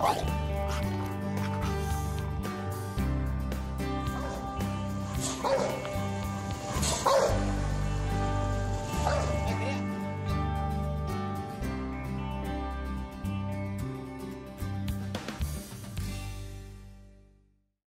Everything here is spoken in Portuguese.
Oh!